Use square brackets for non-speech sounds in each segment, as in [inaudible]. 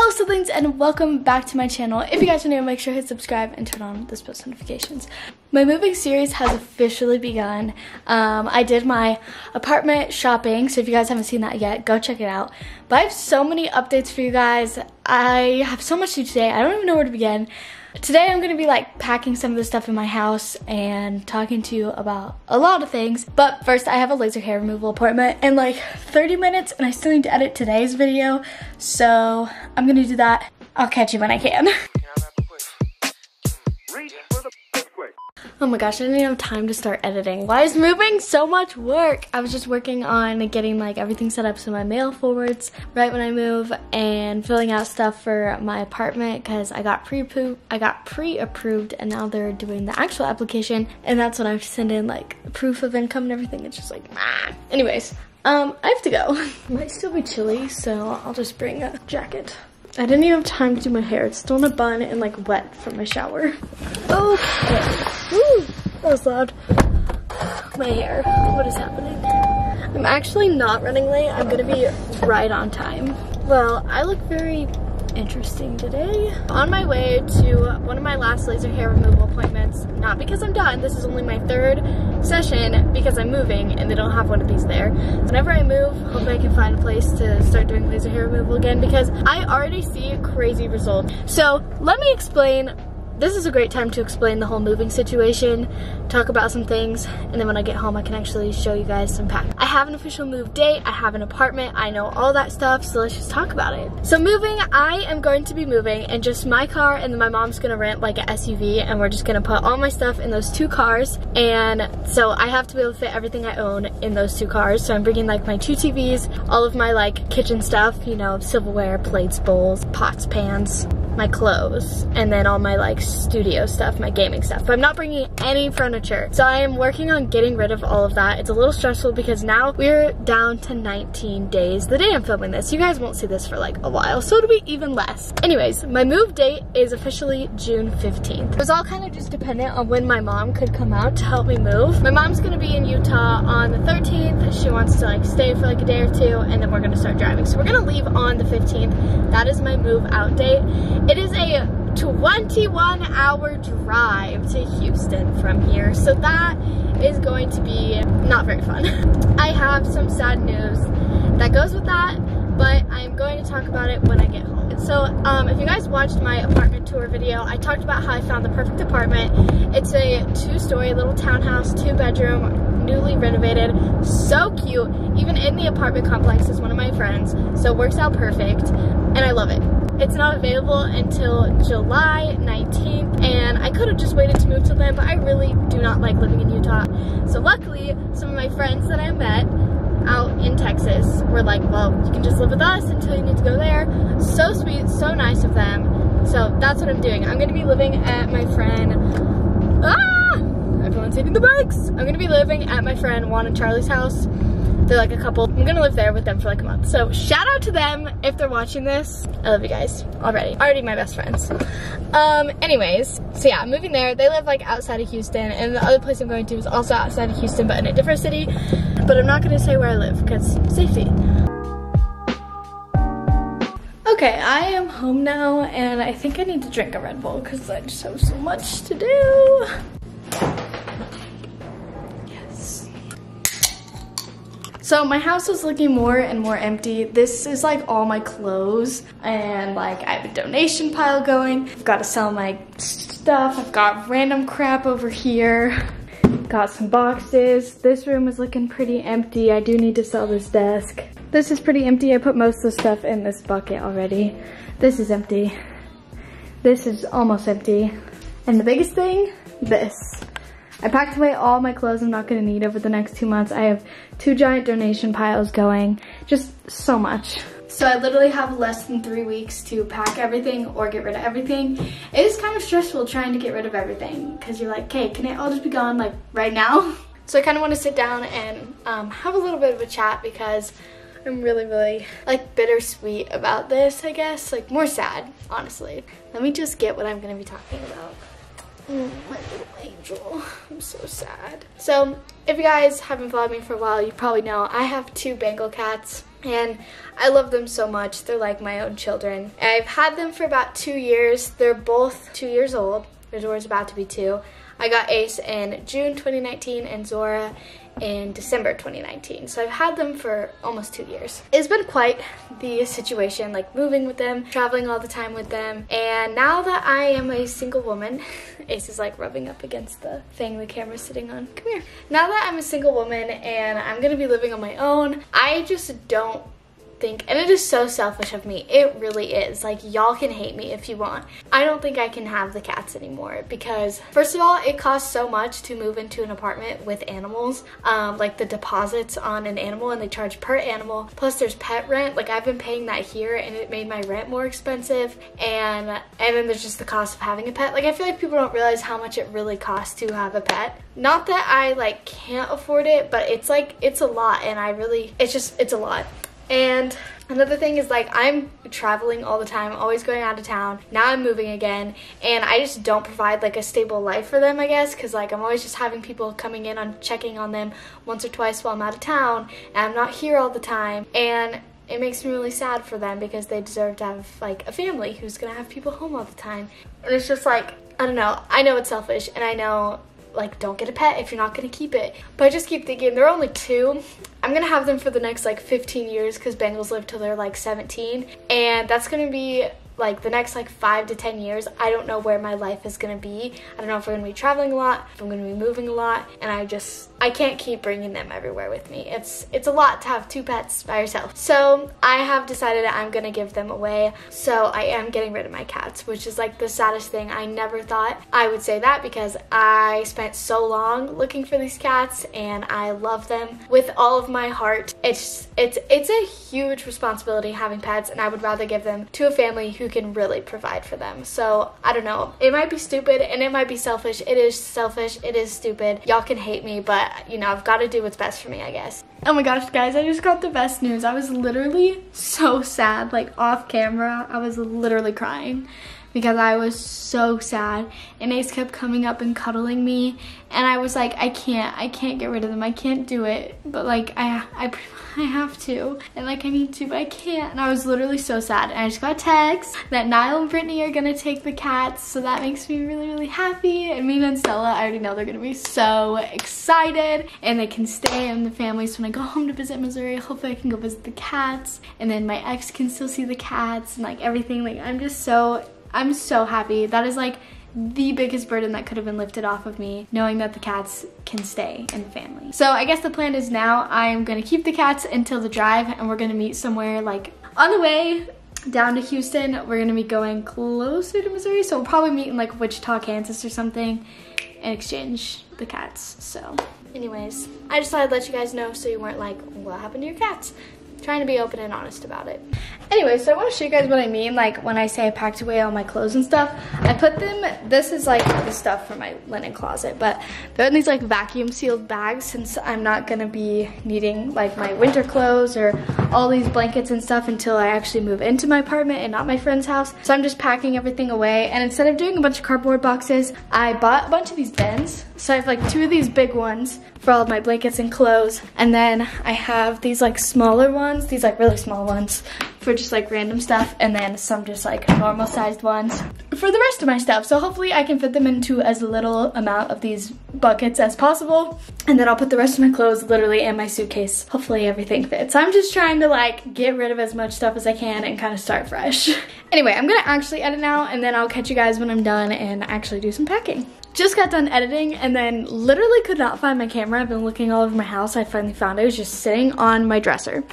Hello siblings and welcome back to my channel. If you guys are new, make sure to hit subscribe and turn on those post notifications. My moving series has officially begun. Um, I did my apartment shopping, so if you guys haven't seen that yet, go check it out. But I have so many updates for you guys. I have so much to do today, I don't even know where to begin. Today I'm to be like packing some of the stuff in my house and talking to you about a lot of things. But first I have a laser hair removal appointment in like 30 minutes and I still need to edit today's video. So I'm to do that. I'll catch you when I can. [laughs] Oh my gosh, I didn't have time to start editing. Why is moving so much work? I was just working on getting like everything set up so my mail forwards right when I move and filling out stuff for my apartment because I got pre-approved I got pre-approved and now they're doing the actual application and that's when I send in like proof of income and everything. It's just like ah. Anyways, um, I have to go. [laughs] Might still be chilly, so I'll just bring a jacket. I didn't even have time to do my hair. It's still in a bun and like wet from my shower. Oh, Woo, that was loud. My hair, what is happening? I'm actually not running late. I'm gonna be right on time. Well, I look very interesting today. On my way to one of my last laser hair removal appointments, not because I'm done, this is only my third session because I'm moving and they don't have one of these there. Whenever I move, hopefully I can find a place to start doing laser hair removal again because I already see crazy results. So let me explain this is a great time to explain the whole moving situation, talk about some things, and then when I get home I can actually show you guys some packs. I have an official move date, I have an apartment, I know all that stuff, so let's just talk about it. So moving, I am going to be moving in just my car and then my mom's gonna rent like an SUV and we're just gonna put all my stuff in those two cars and so I have to be able to fit everything I own in those two cars. So I'm bringing like my two TVs, all of my like kitchen stuff, you know, silverware, plates, bowls, pots, pans, my clothes, and then all my like studio stuff, my gaming stuff. But I'm not bringing any furniture. So I am working on getting rid of all of that. It's a little stressful because now we're down to 19 days the day I'm filming this. You guys won't see this for like a while, so it'll be even less. Anyways, my move date is officially June 15th. It was all kind of just dependent on when my mom could come out to help me move. My mom's gonna be in Utah on the 13th. She wants to like stay for like a day or two and then we're gonna start driving. So we're gonna leave on the 15th. That is my move out date. It is a 21 hour drive to Houston from here. So that is going to be not very fun. [laughs] I have some sad news that goes with that, but I'm going to talk about it when I get home. So um, if you guys watched my apartment tour video, I talked about how I found the perfect apartment. It's a two-story little townhouse, two-bedroom, newly renovated, so cute. Even in the apartment complex is one of my friends, so it works out perfect, and I love it. It's not available until July 19th, and I could have just waited to move till then, but I really do not like living in Utah. So luckily, some of my friends that I met out in Texas were like, well, you can just live with us until you need to go there. So sweet, so nice of them. So that's what I'm doing. I'm gonna be living at my friend, ah! Everyone's hitting the bikes. I'm gonna be living at my friend Juan and Charlie's house they're like a couple. I'm gonna live there with them for like a month. So shout out to them if they're watching this. I love you guys already. Already my best friends. Um, anyways, so yeah, I'm moving there. They live like outside of Houston and the other place I'm going to is also outside of Houston but in a different city. But I'm not gonna say where I live because safety. Okay, I am home now and I think I need to drink a Red Bull because I just have so much to do. So my house is looking more and more empty. This is like all my clothes and like I have a donation pile going. I've got to sell my stuff. I've got random crap over here. Got some boxes. This room is looking pretty empty. I do need to sell this desk. This is pretty empty. I put most of the stuff in this bucket already. This is empty. This is almost empty. And the biggest thing, this. I packed away all my clothes I'm not gonna need over the next two months. I have two giant donation piles going, just so much. So I literally have less than three weeks to pack everything or get rid of everything. It is kind of stressful trying to get rid of everything because you're like, okay, can it all just be gone like right now? [laughs] So I kind of want to sit down and um, have a little bit of a chat because I'm really, really like bittersweet about this, I guess. Like more sad, honestly. Let me just get what I'm to be talking about. My little angel. I'm so sad. So, if you guys haven't followed me for a while, you probably know I have two Bengal cats and I love them so much. They're like my own children. I've had them for about two years. They're both two years old. Zora's about to be two. I got Ace in June 2019 and Zora in December 2019. So I've had them for almost two years. It's been quite the situation, like moving with them, traveling all the time with them. And now that I am a single woman, [laughs] Ace is like rubbing up against the thing the camera's sitting on. Come here. Now that I'm a single woman and I'm gonna be living on my own, I just don't think, and it is so selfish of me, it really is. Like, y'all can hate me if you want. I don't think I can have the cats anymore because, first of all, it costs so much to move into an apartment with animals. Um, like, the deposits on an animal, and they charge per animal. Plus, there's pet rent. Like, I've been paying that here, and it made my rent more expensive. And, and then there's just the cost of having a pet. Like, I feel like people don't realize how much it really costs to have a pet. Not that I, like, can't afford it, but it's, like, it's a lot, and I really, it's just, it's a lot. And another thing is like I'm traveling all the time, always going out of town. Now I'm moving again and I just don't provide like a stable life for them, I guess, cuz like I'm always just having people coming in on checking on them once or twice while I'm out of town and I'm not here all the time. And it makes me really sad for them because they deserve to have like a family who's to have people home all the time. And it's just like I don't know. I know it's selfish and I know like don't get a pet if you're not gonna keep it. But I just keep thinking they're only two. I'm gonna have them for the next like 15 years because Bengals live till they're like 17, and that's gonna be like the next like five to ten years i don't know where my life is to be. I don't know if going to be traveling a lot if i'm to be moving a lot and i just i can't keep bringing them everywhere with me. It's it's a lot to have two pets by yourself. So i have decided i'm to give them away. So i am getting rid of my cats which is like the saddest thing. I never thought i would say that because i spent so long looking for these cats and i love them with all of my heart. It's it's it's a huge responsibility having pets and i would rather give them to a family who can really provide for them. So I don't know. It might be stupid and it might be selfish. It is selfish. It is stupid. Y'all can hate me, but you know, I've got to do what's best for me, I guess. Oh my gosh, guys, I just got the best news. I was literally so sad, like off camera. I was literally crying because I was so sad. And Ace kept coming up and cuddling me. And I was like, I can't, I can't get rid of them. I can't do it. But like, I, I, [laughs] I have to. And like, I need to, but I can't. And I was literally so sad. And I just got a text that Niall and Brittany are gonna take the cats. So that makes me really, really happy. And me and Stella, I already know they're gonna be so excited. And they can stay in the family. So when I go home to visit Missouri, hopefully I can go visit the cats. And then my ex can still see the cats and like everything. Like, I'm just so I'm so happy. That is like the biggest burden that could have been lifted off of me, knowing that the cats can stay in the family. So I guess the plan is now I'm gonna keep the cats until the drive and we're gonna meet somewhere like on the way down to Houston. We're gonna be going closer to Missouri, so we'll probably meet in like Wichita, Kansas or something and exchange the cats, so. Anyways, I just thought I'd let you guys know so you weren't like, what happened to your cats? Trying to be open and honest about it. Anyway, so I want to show you guys what I mean, like when I say I packed away all my clothes and stuff. I put them, this is like the stuff from my linen closet, but they're in these like vacuum sealed bags since I'm not going to be needing like my winter clothes or all these blankets and stuff until I actually move into my apartment and not my friend's house. So I'm just packing everything away and instead of doing a bunch of cardboard boxes, I bought a bunch of these bins. So I have like two of these big ones for all of my blankets and clothes. And then I have these like smaller ones, these like really small ones for just like random stuff and then some just like normal sized ones for the rest of my stuff. So hopefully I can fit them into as little amount of these buckets as possible. And then I'll put the rest of my clothes literally in my suitcase. Hopefully everything fits. I'm just trying to like get rid of as much stuff as I can and kind of start fresh. [laughs] anyway, I'm gonna actually edit now and then I'll catch you guys when I'm done and actually do some packing. Just got done editing and then literally could not find my camera. I've been looking all over my house. I finally found it. It was just sitting on my dresser.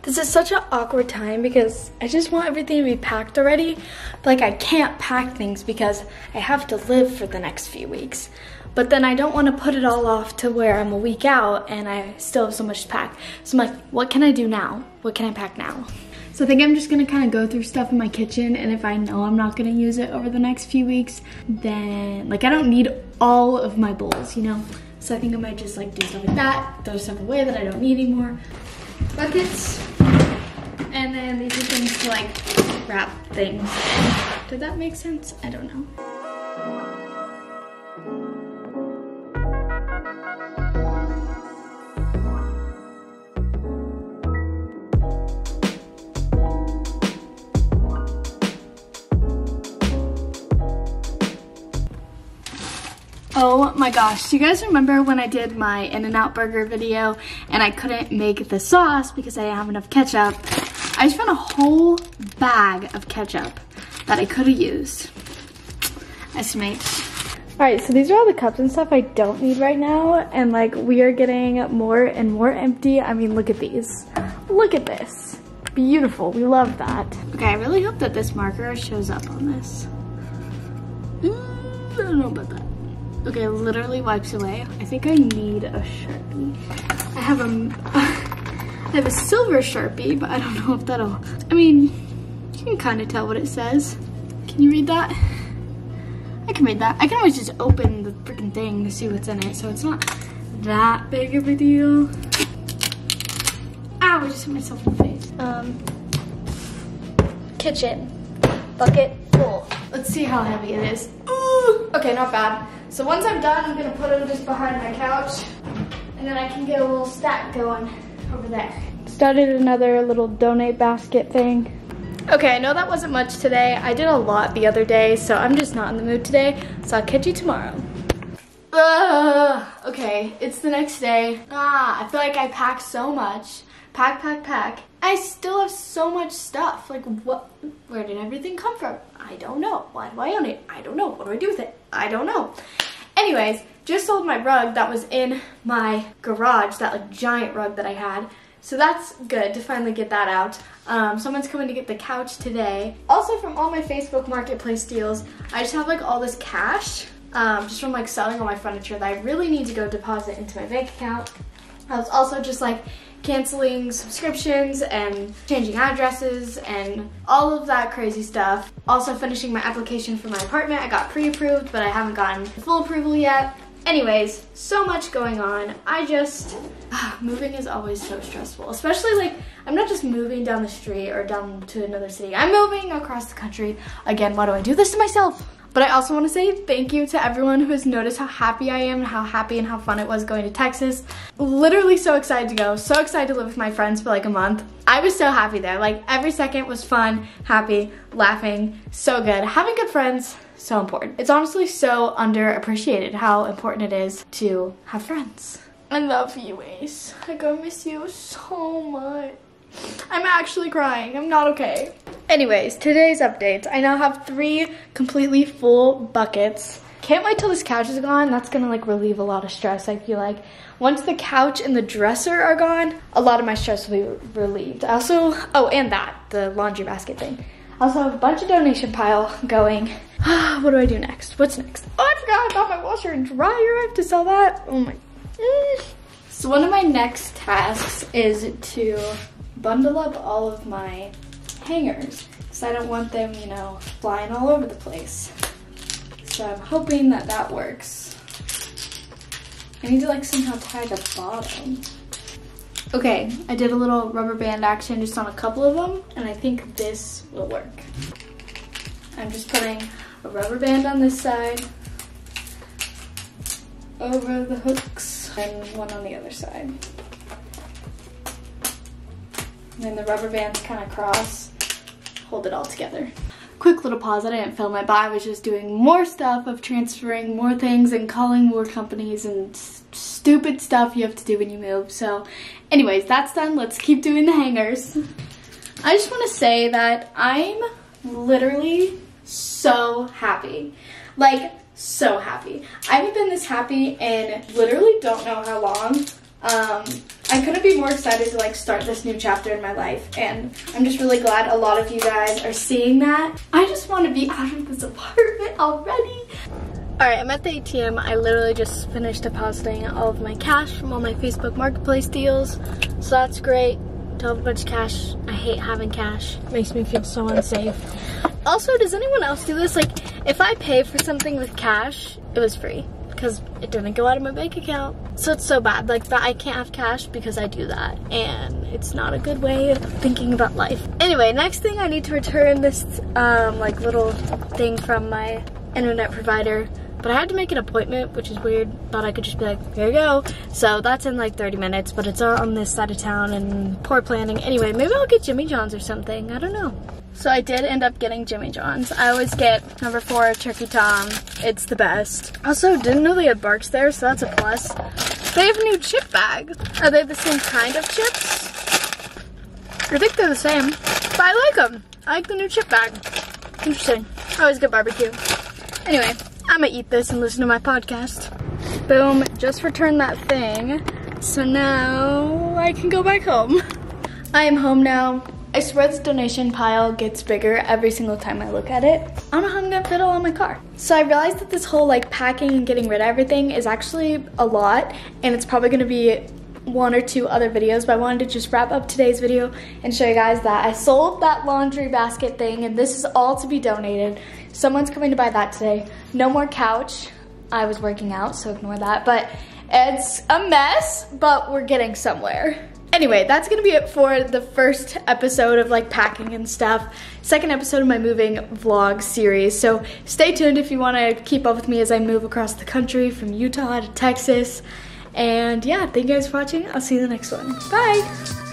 This is such an awkward time because I just want everything to be packed already. But like I can't pack things because I have to live for the next few weeks. But then I don't want to put it all off to where I'm a week out and I still have so much to pack. So I'm like, what can I do now? What can I pack now? So I think I'm just gonna kind of go through stuff in my kitchen and if I know I'm not gonna use it over the next few weeks, then like I don't need all of my bowls, you know? So I think I might just like do stuff like that, throw stuff away that I don't need anymore. Buckets, and then these are things to like wrap things. Did that make sense? I don't know. My gosh, do you guys remember when I did my In-N-Out Burger video and I couldn't make the sauce because I didn't have enough ketchup? I just found a whole bag of ketchup that I could have used. Estimate. All right, so these are all the cups and stuff I don't need right now. And like we are getting more and more empty. I mean, look at these. Look at this. Beautiful, we love that. Okay, I really hope that this marker shows up on this. Mm, I don't know about that. Okay, literally wipes away. I think I need a Sharpie. I have a, [laughs] I have a silver Sharpie, but I don't know if that'll, I mean, you can kind of tell what it says. Can you read that? I can read that. I can always just open the freaking thing to see what's in it, so it's not that big of a deal. Ow, I just hit myself in the face. Um, kitchen, bucket full. Let's see how heavy it is. Ooh, okay, not bad. So once I'm done, I'm gonna put them just behind my couch and then I can get a little stack going over there. Started another little donate basket thing. Okay, I know that wasn't much today. I did a lot the other day, so I'm just not in the mood today. So I'll catch you tomorrow. Ugh, okay, it's the next day. Ah, I feel like I packed so much. Pack, pack, pack. I still have so much stuff. Like, what? Where did everything come from? I don't know. Why do I own it? I don't know. What do I do with it? I don't know. Anyways, just sold my rug that was in my garage, that like giant rug that I had. So that's good to finally get that out. Um, someone's coming to get the couch today. Also from all my Facebook Marketplace deals, I just have like all this cash um, just from like selling all my furniture that I really need to go deposit into my bank account. I was also just like canceling subscriptions and changing addresses and all of that crazy stuff. Also finishing my application for my apartment. I got pre-approved, but I haven't gotten full approval yet. Anyways, so much going on. I just, [sighs] moving is always so stressful, especially like, I'm not just moving down the street or down to another city. I'm moving across the country. Again, why do I do this to myself? But I also want to say thank you to everyone who has noticed how happy I am and how happy and how fun it was going to Texas. Literally so excited to go. So excited to live with my friends for like a month. I was so happy there. Like every second was fun, happy, laughing, so good. Having good friends, so important. It's honestly so underappreciated how important it is to have friends. I love you, Ace. I gonna miss you so much. I'm actually crying. I'm not okay. Anyways, today's updates. I now have three completely full buckets. Can't wait till this couch is gone. That's gonna like relieve a lot of stress, I feel like. Once the couch and the dresser are gone, a lot of my stress will be relieved. I also, oh, and that, the laundry basket thing. I also have a bunch of donation pile going. [sighs] what do I do next? What's next? Oh, I forgot I got my washer and dryer. I have to sell that. Oh my. Mm. So one of my next tasks is to bundle up all of my hangers because I don't want them, you know, flying all over the place. So I'm hoping that that works. I need to like somehow tie the bottom. Okay, I did a little rubber band action just on a couple of them and I think this will work. I'm just putting a rubber band on this side over the hooks and one on the other side. And then the rubber bands kind of cross, hold it all together. Quick little pause, I didn't film it, but I was just doing more stuff of transferring more things and calling more companies and stupid stuff you have to do when you move. So anyways, that's done. Let's keep doing the hangers. I just want to say that I'm literally so happy. Like, so happy. I haven't been this happy in literally don't know how long. Um, I couldn't be more excited to like start this new chapter in my life and I'm just really glad a lot of you guys are seeing that. I just want to be out of this apartment already. Alright, I'm at the ATM. I literally just finished depositing all of my cash from all my Facebook Marketplace deals. So that's great. To have a bunch of cash. I hate having cash. Makes me feel so unsafe. Also, does anyone else do this? Like, if I pay for something with cash, it was free because it didn't go out of my bank account. So it's so bad, like that I can't have cash because I do that. And it's not a good way of thinking about life. Anyway, next thing I need to return this um, like little thing from my internet provider but I had to make an appointment, which is weird. Thought I could just be like, here you go. So that's in like 30 minutes, but it's all on this side of town and poor planning. Anyway, maybe I'll get Jimmy John's or something. I don't know. So I did end up getting Jimmy John's. I always get number four Turkey Tom. It's the best. Also, didn't know they had Barq's there, so that's a plus. They have new chip bags. Are they the same kind of chips? I think they're the same, but I like them. I like the new chip bag. Interesting. I always get barbecue. Anyway, I'm gonna eat this and listen to my podcast. Boom, just returned that thing. So now I can go back home. I am home now. I swear this donation pile gets bigger every single time I look at it. I don't know how I'm gonna fit all in my car. So I realized that this whole like packing and getting rid of everything is actually a lot and it's probably gonna be one or two other videos, but I wanted to just wrap up today's video and show you guys that I sold that laundry basket thing and this is all to be donated. Someone's coming to buy that today. No more couch. I was working out, so ignore that, but it's a mess, but we're getting somewhere. Anyway, that's gonna be it for the first episode of like packing and stuff. Second episode of my moving vlog series. So stay tuned if you wanna keep up with me as I move across the country from Utah to Texas. And yeah, thank you guys for watching. I'll see you in the next one. Bye.